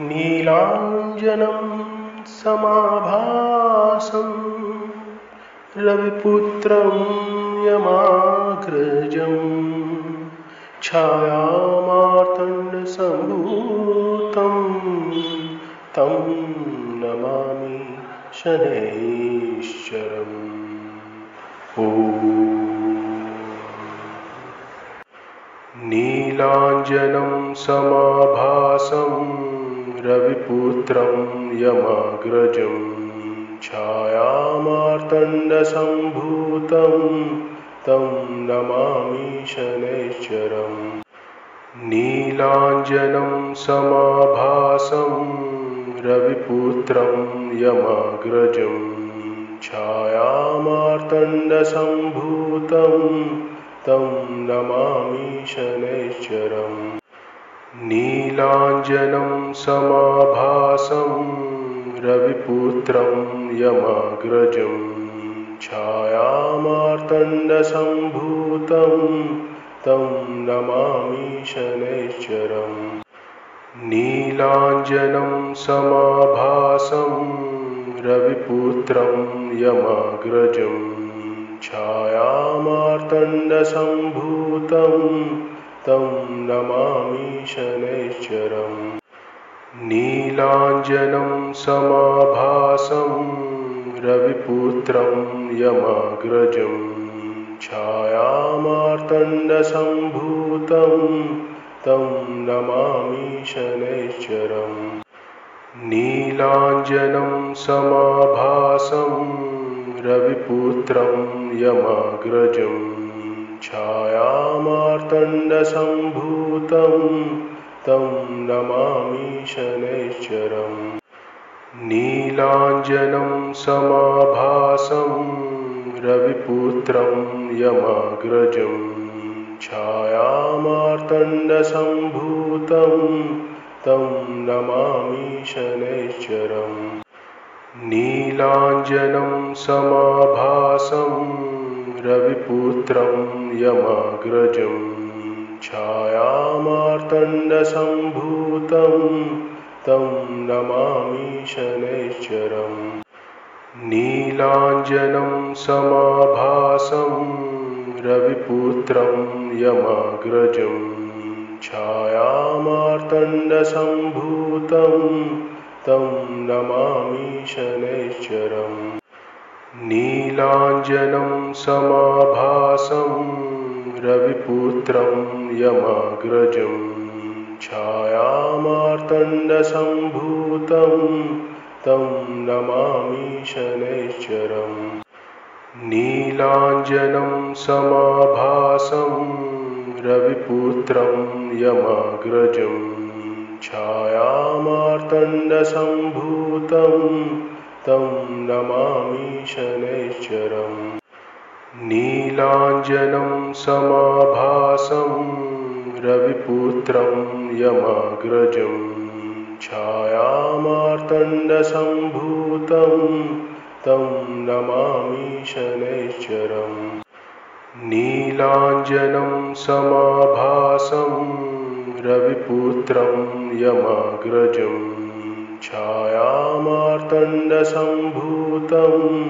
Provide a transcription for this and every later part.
नीलाञ्जनं समाभासं रविपुत्रं यमाग्रजं छायामार्तण्डसम्भूतं तं नमामि शनैश्चरम्। ॐ नीलाञ्जनं समाभासं रविपुत्रं यमाग्रजं छायामार्तण्डसम्भूतं तं नमामि शनैश्चरम् नीलाञ्जनं समाभासं रविपुत्रं यमाग्रजं छायामार्तण्डसम्भूतं तं नमामि शनैश्चरम्। नीलाञ्जनं समाभासं रविपुत्रं यमाग्रजं छायामार्तण्डसम्भूतं तं नमामि शनैश्चरम्। नीलाञ्जनं समाभासं रविपुत्रं यमाग्रजं छायामार्तण्डसम्भूतं तं नमामि शनैश्चरम्। नीलाञ्जनं समाभासं, रविपुत्रं यमाग्रजं। छायामार्तण्डसम्भूतं, तं नमामि शनैश्चरम्। नीलाञ्जनं समाभासं, रविपुत्रं यमाग्रजं छायामार्तण्डसम्भूतं तं नमामि शनैश्चरम्। नीलाञ्जनं समाभासं रविपुत्रं यमाग्रजं। छायामार्तण्डसम्भूतं तं नमामि शनैश्चरम्। नीलाञ्जनं समाभासं रविपुत्रं यमाग्रजं छायामार्तण्डसम्भूतं तं नमामि शनैश्चरम् नीलाञ्जनं समाभासं रविपुत्रं यमाग्रजं छायामार्तण्डसम्भूतं तं नमामि शनैश्चरम्। नीलाञ्जनं समाभासं रविपुत्रं यमाग्रजं छायामार्तण्डसम्भूतं तं नमामि शनैश्चरम्। नीलाञ्जनं समाभासं रविपुत्रं यमाग्रजं छायामार्तण्डसम्भूतं तं नमामि शनैश्चरम्। नीलाञ्जनं समाभासं, रविपुत्रं यमाग्रजं। छायामार्तण्डसम्भूतं, तं नमामि शनैश्चरम्। नीलाञ्जनं समाभासं, रविपुत्रं यमाग्रजं छायामार्तण्डसम्भूतं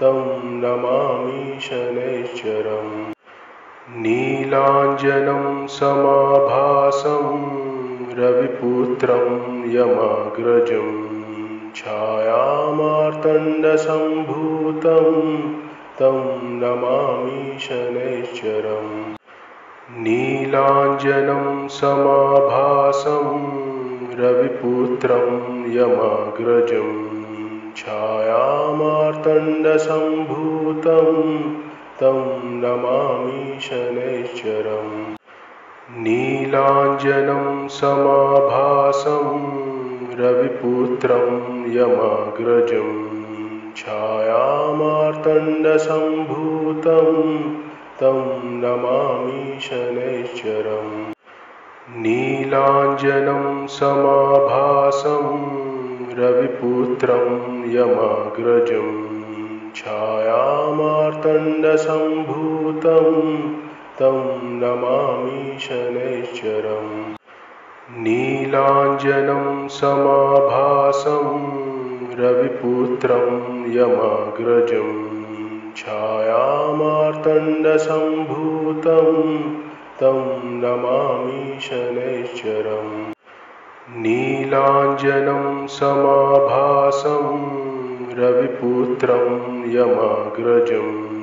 तं नमामि शनैश्चरम्। नीलाञ्जनं समाभासं रविपुत्रं यमाग्रजं। छायामार्तण्डसम्भूतं तं नमामि शनैश्चरम्। नीलाञ्जनं समाभासं रविपुत्रं यमाग्रजं छायामार्तण्डसम्भूतं तं नमामि शनैश्चरम् नीलाञ्जनं समाभासं रविपुत्रं यमाग्रजं छायामार्तण्डसम्भूतं तं नमामि शनैश्चरम्। नीलाञ्जनं समाभासं रविपुत्रं यमाग्रजं छायामार्तण्डसम्भूतं तं नमामि शनैश्चरम्। नीलाञ्जनं समाभासं रविपुत्रं यमाग्रजं छायामार्तण्डसम्भूतं तं नमामि शनैश्चरम्। नीलाञ्जनं समाभासं, रविपुत्रं यमाग्रजं।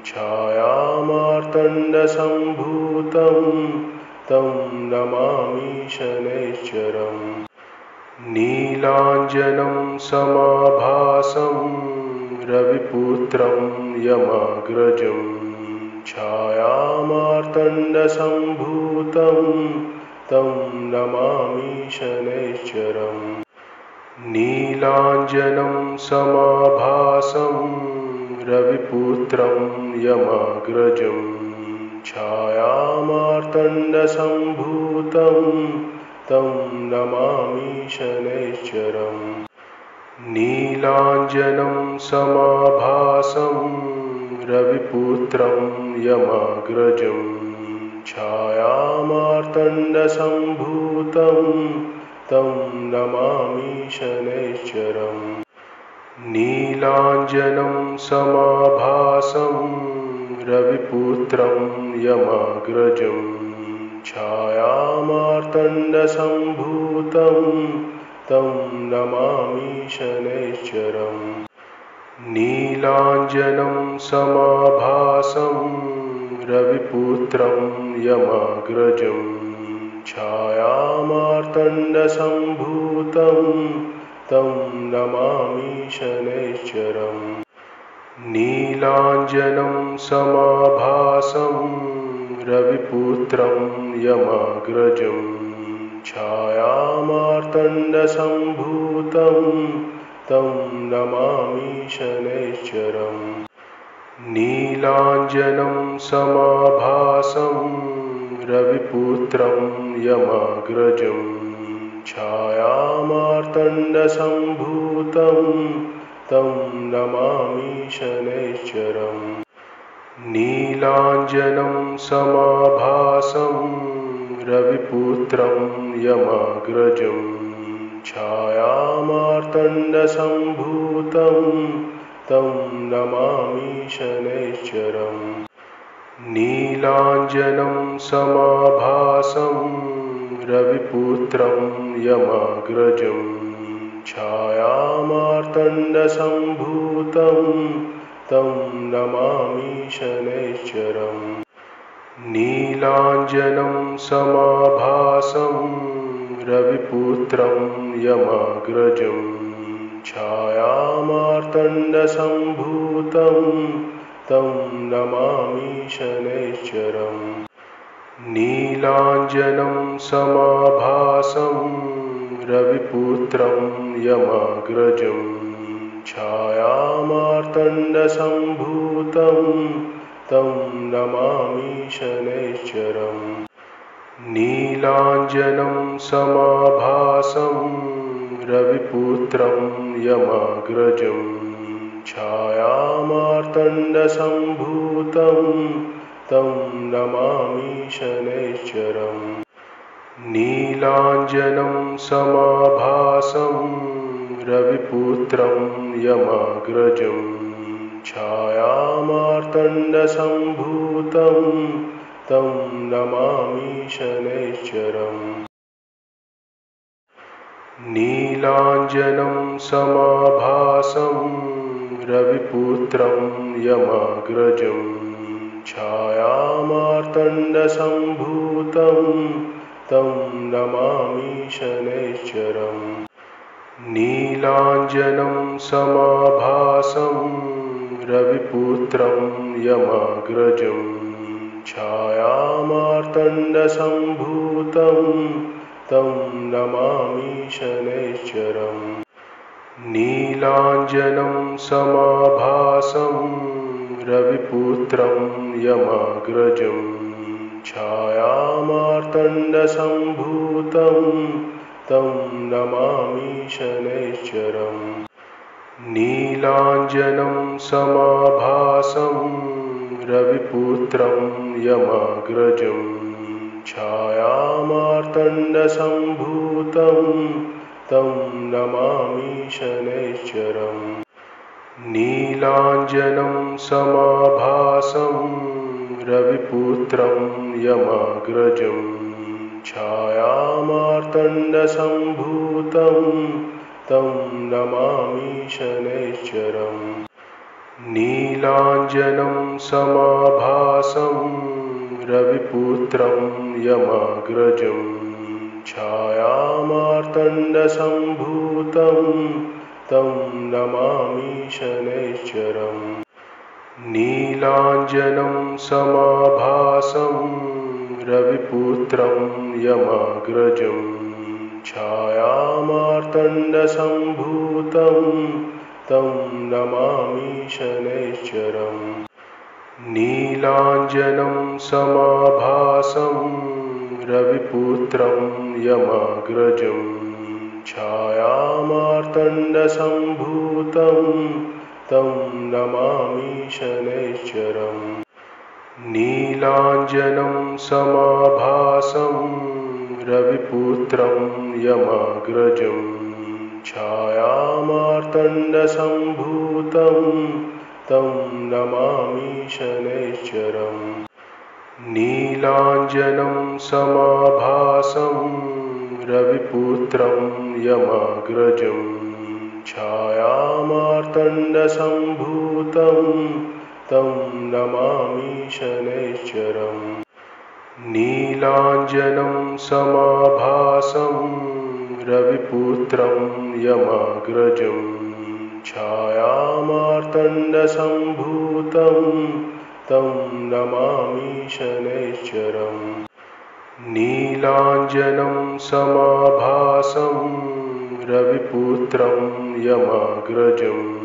छायामार्तण्डसम्भूतं, तं नमामि शनैश्चरम्। नीलाञ्जनं समाभासं, रविपुत्रं यमाग्रजं छायामार्तण्डसम्भूतं तं नमामि शनैश्चरम्। नीलाञ्जनं समाभासं रविपुत्रं यमाग्रजं। छायामार्तण्डसम्भूतं तं नमामि शनैश्चरम्। नीलाञ्जनं समाभासं रविपुत्रं यमाग्रजं छायामार्तण्डसम्भूतं तं नमामि शनैश्चरम् नीलाञ्जनं समाभासं रविपुत्रं यमाग्रजं छायामार्तण्डसम्भूतं तं नमामि शनैश्चरम्। नीलाञ्जनं समाभासं रविपुत्रं यमाग्रजं छायामार्तण्डसम्भूतं तं नमामि शनैश्चरम्। नीलाञ्जनं समाभासं रविपुत्रं यमाग्रजं छायामार्तण्डसम्भूतं तं नमामि शनैश्चरम् नीलाञ्जनं समाभासं, रविपुत्रं यमाग्रजं। छायामार्तण्डसम्भूतं, तं नमामि शनैश्चरम् नीलाञ्जनं समाभासं, रविपुत्रं यमाग्रजं छायामार्तण्डसम्भूतं तं नमामि शनैश्चरम्। नीलाञ्जनं समाभासं रविपुत्रं यमाग्रजं। छायामार्तण्डसम्भूतं तं नमामि शनैश्चरम्। नीलाञ्जनं समाभासं रविपुत्रं यमाग्रजं छायामार्तण्डसम्भूतं तं नमामि शनैश्चरम् नीलाञ्जनं समाभासं रविपुत्रं यमाग्रजं छायामार्तण्डसम्भूतं तं नमामि शनैश्चरम्। नीलाञ्जनं समाभासं रविपुत्रं यमाग्रजं छायामार्तण्डसम्भूतं तं नमामि शनैश्चरम्। नीलाञ्जनं समाभासं रविपुत्रं यमाग्रजं छायामार्तण्डसम्भूतं तं नमामि शनैश्चरम्। नीलाञ्जनं समाभासं, रविपुत्रं यमाग्रजं, छायामार्तण्डसम्भूतं, तं नमामि शनैश्चरम्। नीलाञ्जनं समाभासं, रविपुत्रं यमाग्रजं छायामार्तण्डसम्भूतं तं नमामि शनैश्चरम्। नीलाञ्जनं समाभासं रविपुत्रं यमाग्रजं। छायामार्तण्डसम्भूतं तं नमामि शनैश्चरम्। नीलाञ्जनं समाभासं रविपुत्रं यमाग्रजं छायामार्तण्डसम्भूतं तं नमामि शनैश्चरम्। नीलाञ्जनं समाभासं रविपुत्रं यमाग्रजं छायामार्तण्डसम्भूतं तं नमामि शनैश्चरम् नीलाञ्जनं समाभासं रविपुत्रं यमाग्रजं छायामार्तण्डसम्भूतं तं नमामि शनैश्चरम्। नीलाञ्जनं समाभासं रविपुत्रं यमाग्रजं छायामार्तण्डसम्भूतं तं नमामि शनैश्चरम् नीलाञ्जनं समाभासं, रविपुत्रं यमाग्रजं। छायामार्तण्डसम्भूतं, तं नमामि शनैश्चरम् नीलाञ्जनं समाभासं, रविपुत्रं यमाग्रजं छायामार्तण्डसम्भूतं तं नमामि शनैश्चरम्। नीलाञ्जनं समाभासं रविपुत्रं यमाग्रजं। छायामार्तण्डसम्भूतं तं नमामि शनैश्चरम्। नीलाञ्जनं समाभासं रविपुत्रं यमाग्रजं छायामार्तण्डसम्भूतं तं नमामि शनैश्चरम्। नीलाञ्जनं समाभासं रविपुत्रं यमाग्रजं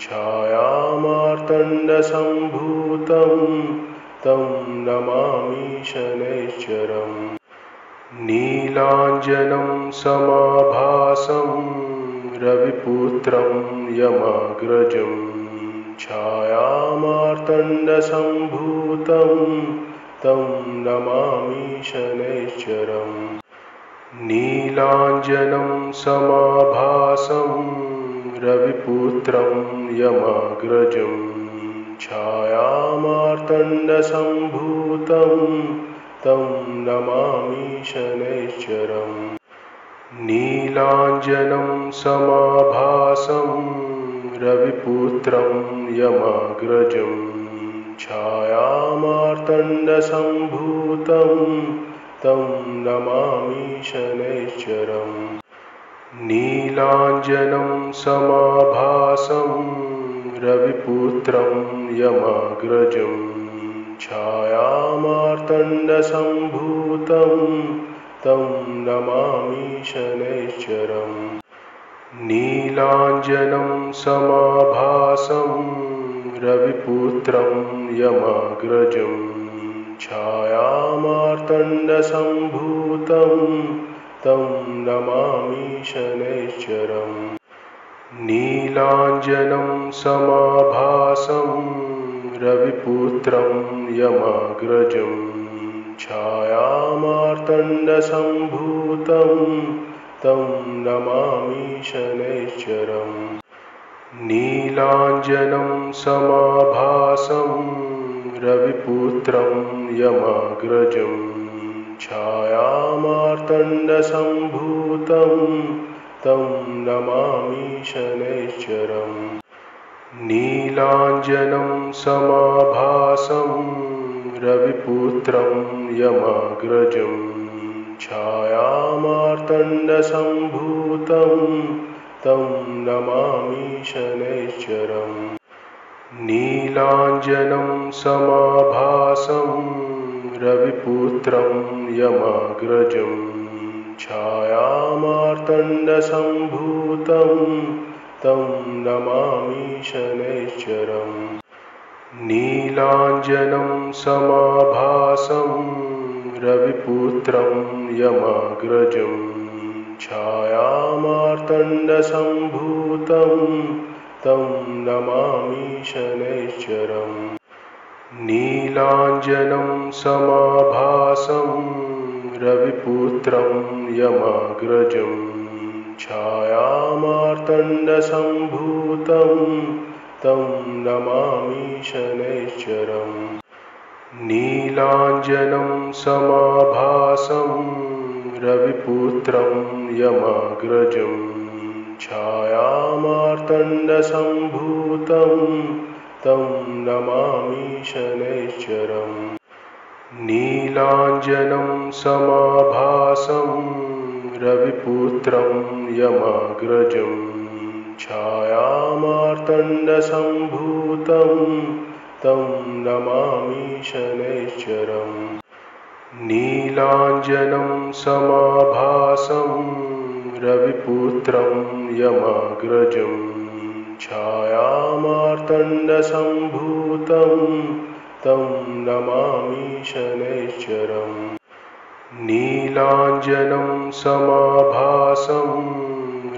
छायामार्तण्डसम्भूतं तं नमामि शनैश्चरम्। नीलाञ्जनं समाभासं रविपुत्रं यमाग्रजं छायामार्तण्डसम्भूतं तं नमामि शनैश्चरम्। नीलाञ्जनं समाभासं रविपुत्रं यमाग्रजं छायामार्तण्डसम्भूतं तं नमामि शनैश्चरम्। नीलाञ्जनं समाभासं रविपुत्रं यमाग्रजं। छायामार्तण्डसम्भूतं तं नमामि शनैश्चरम्। नीलाञ्जनं समाभासं रविपुत्रं यमाग्रजं छायामार्तण्डसम्भूतं तं नमामि शनैश्चरम्। नीलाञ्जनं समाभासं रविपुत्रं यमाग्रजं। छायामार्तण्डसम्भूतं तं नमामि शनैश्चरम्। नीलाञ्जनं समाभासं रविपुत्रं यमाग्रजं छायामार्तण्डसम्भूतं तं नमामि शनैश्चरम्। नीलाञ्जनं समाभासं रविपुत्रं यमाग्रजं छायामार्तण्डसम्भूतं तं नमामि शनैश्चरम्। नीलाञ्जनं समाभासं रविपुत्रं यमाग्रजं छायामार्तण्डसम्भूतं तं नमामि शनैश्चरम्। नीलाञ्जनं समाभासं रविपुत्रं यमाग्रजं छायामार्तण्डसम्भूतं तं नमामि शनैश्चरम् नीलाञ्जनं समाभासं, रविपुत्रं यमाग्रजं। छायामार्तण्डसम्भूतं, तं नमामि शनैश्चरम् नीलाञ्जनं समाभासं, रविपुत्रं यमाग्रजं छायामार्तण्डसम्भूतं तं नमामि शनैश्चरम्। नीलाञ्जनं समाभासं रविपुत्रं यमाग्रजं। छायामार्तण्डसम्भूतं तं नमामि शनैश्चरम्। नीलाञ्जनं समाभासं रविपुत्रं यमाग्रजं छायामार्तण्डसम्भूतं तं नमामि शनैश्चरम् नीलाञ्जनं समाभासं रविपुत्रं यमाग्रजं छायामार्तण्डसम्भूतं तं नमामि शनैश्चरम्। नीलाञ्जनं समाभासं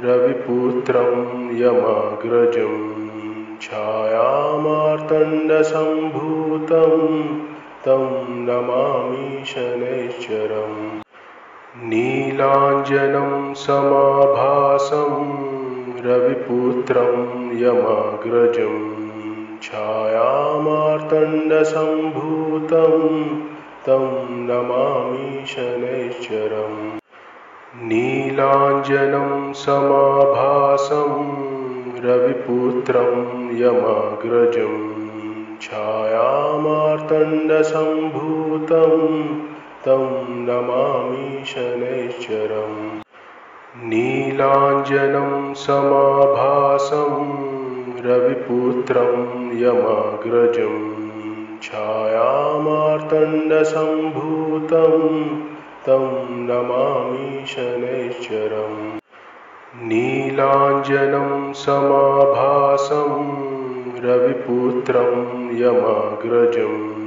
रविपुत्रं यमाग्रजं छायामार्तण्डसम्भूतं तं नमामि शनैश्चरम्। नीलाञ्जनं समाभासं रविपुत्रं यमाग्रजं छायामार्तण्डसम्भूतं तं नमामि शनैश्चरम्। नीलाञ्जनं समाभासं, रविपुत्रं यमाग्रजं। छायामार्तण्डसम्भूतं, तं नमामि शनैश्चरम्। नीलाञ्जनं समाभासं, रविपुत्रं यमाग्रजं छायामार्तण्डसम्भूतं तं नमामि शनैश्चरम्। नीलाञ्जनं समाभासं रविपुत्रं यमाग्रजं।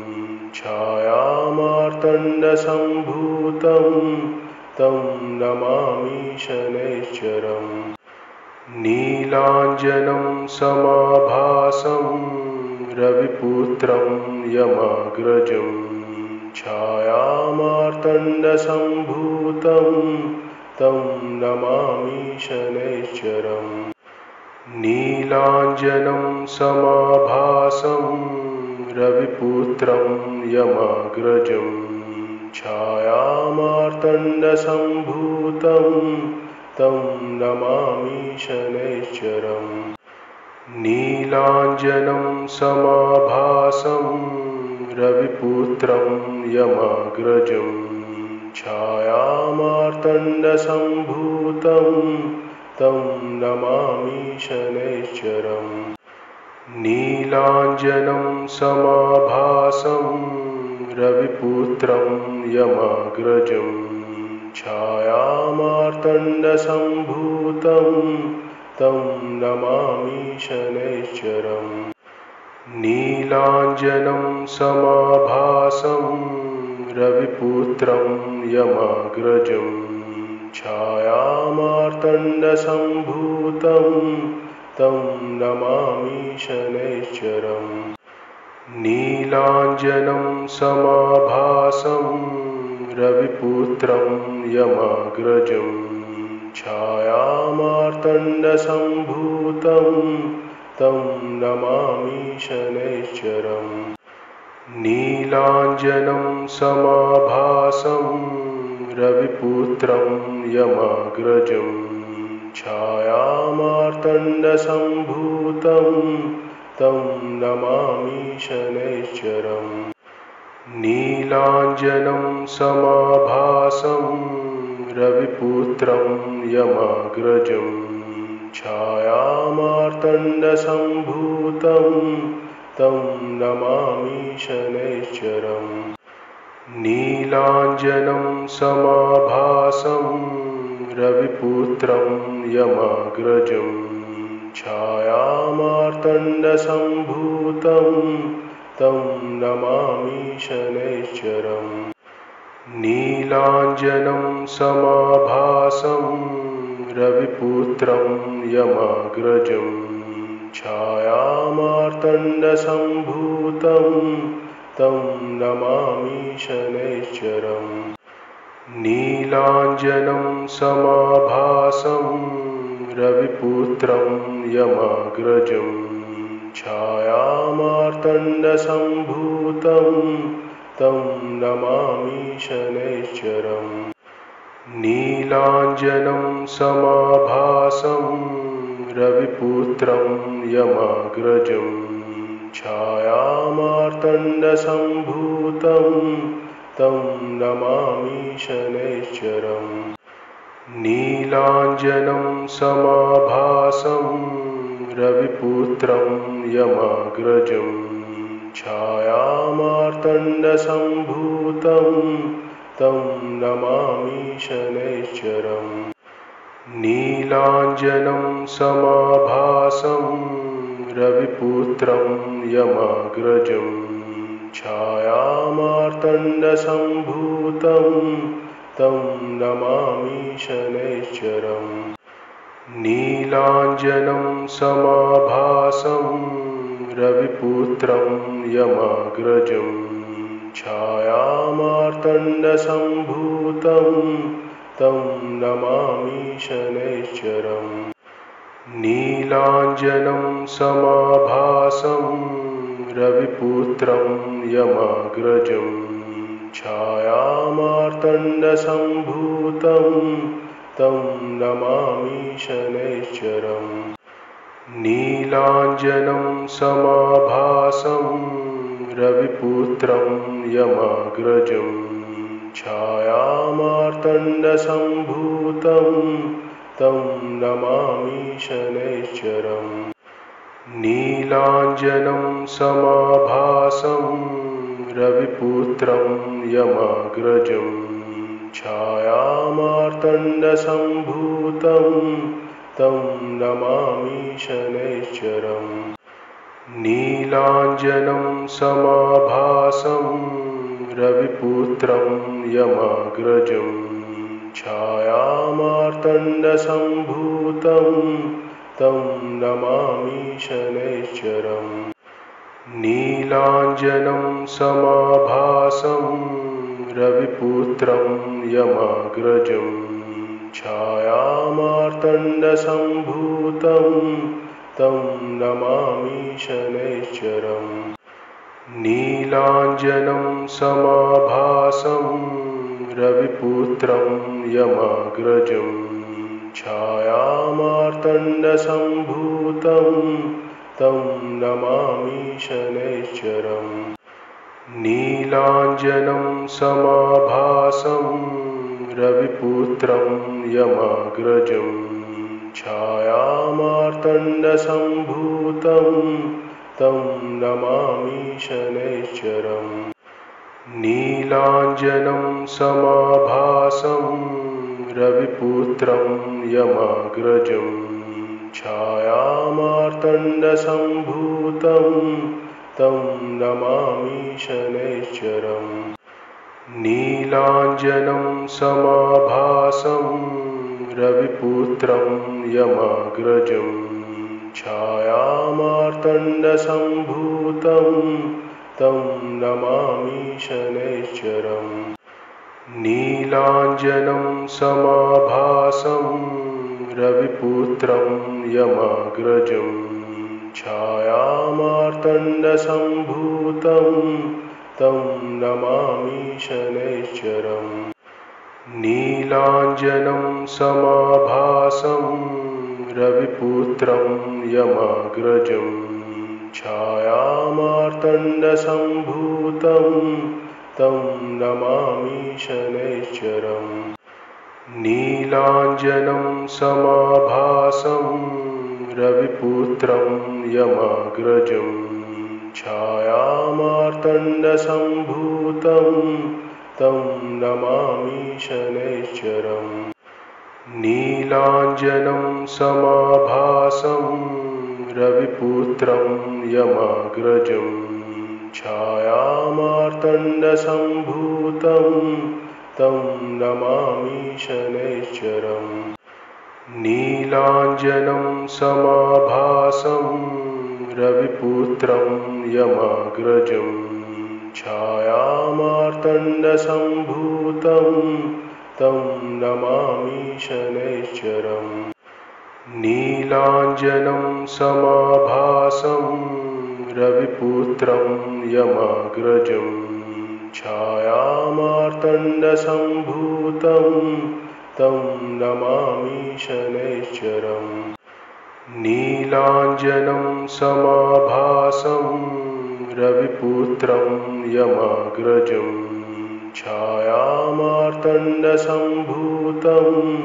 छायामार्तण्डसम्भूतं तं नमामि शनैश्चरम्। नीलाञ्जनं समाभासं रविपुत्रं यमाग्रजं छायामार्तण्डसम्भूतं तं नमामि शनैश्चरम्। नीलाञ्जनं समाभासं रविपुत्रं यमाग्रजं छायामार्तण्डसम्भूतं तं नमामि शनैश्चरम्। नीलाञ्जनं समाभासं रविपुत्रं यमाग्रजं छायामार्तण्डसम्भूतं तं नमामि शनैश्चरम्। नीलाञ्जनं समाभासं रविपुत्रं यमाग्रजं छायामार्तण्डसम्भूतं तं नमामि शनैश्चरम्। नीलाञ्जनं समाभासं, रविपुत्रं यमाग्रजं। छायामार्तण्डसम्भूतं, तं नमामि शनैश्चरम्। नीलाञ्जनं समाभासं, रविपुत्रं यमाग्रजं छायामार्तण्डसम्भूतं तं नमामि शनैश्चरम्। नीलाञ्जनं समाभासं रविपुत्रं यमाग्रजं। छायामार्तण्डसम्भूतं तं नमामि शनैश्चरम्। नीलाञ्जनं समाभासं रविपुत्रं यमाग्रजं छायामार्तण्डसम्भूतं तं नमामि शनैश्चरम्। नीलाञ्जनं समाभासं रविपुत्रं यमाग्रजं छायामार्तण्डसम्भूतं तं नमामि शनैश्चरम्। नीलाञ्जनं समाभासं रविपुत्रं यमाग्रजं छायामार्तण्डसम्भूतं तं नमामि शनैश्चरम्। नीलाञ्जनं समाभासं रविपुत्रं यमाग्रजं छायामार्तण्डसम्भूतं तं नमामि शनैश्चरम्। नीलाञ्जनं समाभासं, रविपुत्रं यमाग्रजं। छायामार्तण्डसम्भूतं, तं नमामि शनैश्चरम्। नीलाञ्जनं समाभासं, रविपुत्रं यमाग्रजं छायामार्तण्डसम्भूतं तं नमामि शनैश्चरम्। नीलाञ्जनं समाभासं रविपुत्रं यमाग्रजं। छायामार्तण्डसम्भूतं तं नमामि शनैश्चरम्। नीलाञ्जनं समाभासं रविपुत्रं यमाग्रजं छायामार्तण्डसम्भूतं तं नमामि शनैश्चरम् नीलाञ्जनं समाभासं रविपुत्रं यमाग्रजं छायामार्तण्डसम्भूतं तं नमामि शनैश्चरम्। नीलाञ्जनं समाभासं रविपुत्रं यमाग्रजं छायामार्तण्डसम्भूतं तं नमामि शनैश्चरम्। नीलाञ्जनं समाभासं रविपुत्रं यमाग्रजं छायामार्तण्डसम्भूतं तं नमामि शनैश्चरम् नीलाञ्जनं समाभासं, रविपुत्रं यमाग्रजं, छायामार्तण्डसम्भूतं, तं नमामि शनैश्चरम् नीलाञ्जनं समाभासं, रविपुत्रं यमाग्रजं छायामार्तण्डसम्भूतं तं नमामि शनैश्चरम्। नीलाञ्जनं समाभासं रविपुत्रं यमाग्रजं। छायामार्तण्डसम्भूतं तं नमामि शनैश्चरम्। नीलाञ्जनं समाभासं रविपुत्रं यमाग्रजं छायामार्तण्डसम्भूतं तं नमामि शनैश्चरम् नीलाञ्जनं समाभासं रविपुत्रं यमाग्रजं छायामार्तण्डसम्भूतं तं नमामि शनैश्चरम्। नीलाञ्जनं समाभासं रविपुत्रं यमाग्रजं छायामार्तण्डसम्भूतं तं नमामि शनैश्चरम्। नीलाञ्जनं समाभासं रविपुत्रं यमाग्रजं छायामार्तण्डसम्भूतं तं नमामि शनैश्चरम्। नीलाञ्जनं समाभासं, रविपुत्रं यमाग्रजं। छायामार्तण्डसम्भूतं, तं नमामि शनैश्चरम्। नीलाञ्जनं समाभासं, रविपुत्रं यमाग्रजं छायामार्तण्डसम्भूतं तं नमामि शनैश्चरम्। नीलाञ्जनं समाभासं रविपुत्रं यमाग्रजं। छायामार्तण्डसम्भूतं तं नमामि शनैश्चरम्। नीलाञ्जनं समाभासं रविपुत्रं यमाग्रजं छायामार्तण्डसम्भूतं तं नमामि शनैश्चरम्। नीलाञ्जनं समाभासं रविपुत्रं यमाग्रजं छायामार्तण्डसम्भूतं तं नमामि शनैश्चरम्। नीलाञ्जनं समाभासं रविपुत्रं यमाग्रजं छायामार्तण्डसम्भूतं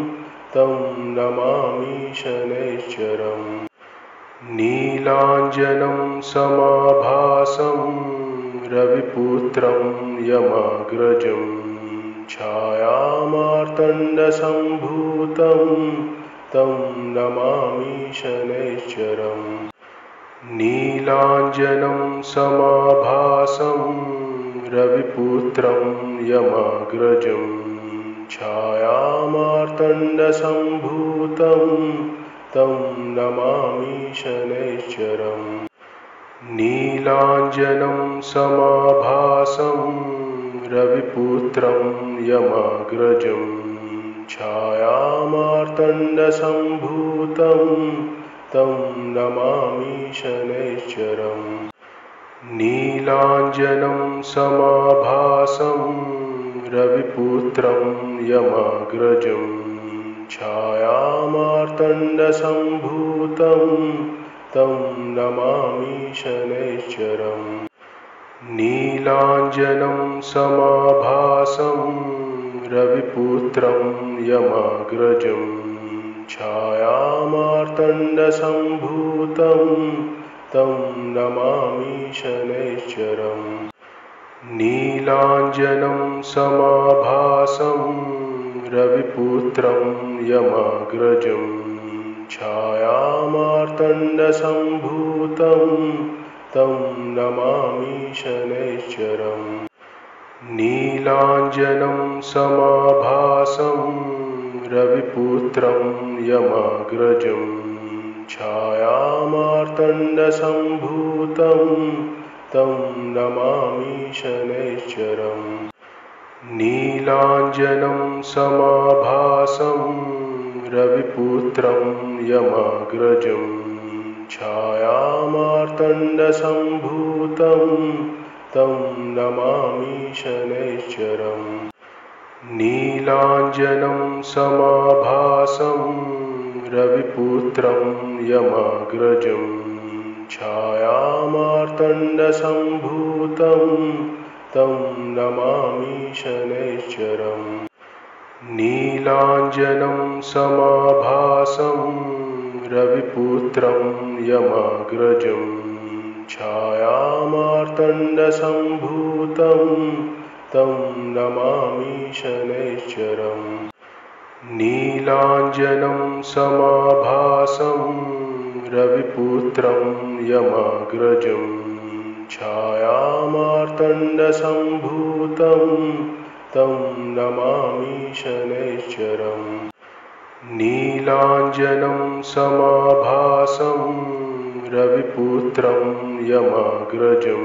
तं नमामि शनैश्चरम्। नीलाञ्जनं समाभासं रविपुत्रं यमाग्रजं छायामार्तण्डसम्भूतं तं नमामि शनैश्चरम् नीलाञ्जनं समाभासं, रविपुत्रं यमाग्रजं। छायामार्तण्डसम्भूतं, तं नमामि शनैश्चरम् नीलाञ्जनं समाभासं, रविपुत्रं यमाग्रजं छायामार्तण्डसम्भूतं तं नमामि शनैश्चरम्। नीलाञ्जनं समाभासं रविपुत्रं यमाग्रजं। छायामार्तण्डसम्भूतं तं नमामि शनैश्चरम्। नीलाञ्जनं समाभासं रविपुत्रं यमाग्रजं छायामार्तण्डसम्भूतं तं नमामि शनैश्चरम्। नीलाञ्जनं समाभासं रविपुत्रं यमाग्रजं छायामार्तण्डसम्भूतं तं नमामि शनैश्चरम्। नीलाञ्जनं समाभासं रविपुत्रं यमाग्रजं छायामार्तण्डसम्भूतं तं नमामि शनैश्चरम्। नीलाञ्जनं समाभासं रविपुत्रं यमाग्रजं छायामार्तण्डसम्भूतं तं नमामि शनैश्चरम्। नीलाञ्जनं समाभासं, रविपुत्रं यमाग्रजं। छायामार्तण्डसम्भूतं, तं नमामि शनैश्चरम्। नीलाञ्जनं समाभासं, रविपुत्रं यमाग्रजं छायामार्तण्डसम्भूतं तं नमामि शनैश्चरम्। नीलाञ्जनं समाभासं रविपुत्रं यमाग्रजं। छायामार्तण्डसम्भूतं तं नमामि शनैश्चरम्। नीलाञ्जनं समाभासं रविपुत्रं यमाग्रजं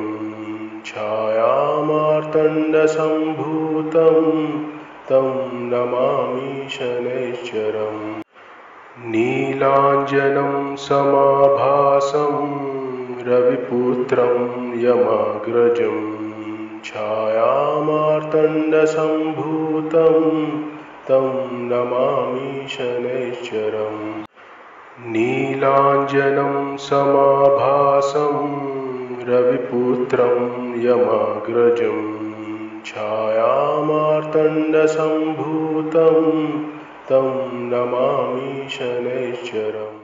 छायामार्तण्डसम्भूतं तं नमामि शनैश्चरम्। नीलाञ्जनं समाभासं रविपुत्रं यमाग्रजं छायामार्तण्डसम्भूतं तं नमामि शनैश्चरम्। नीलाञ्जनं समाभासं रविपुत्रं यमाग्रजं छायामार्तण्डसम्भूतं तं नमामि शनैश्चरम्।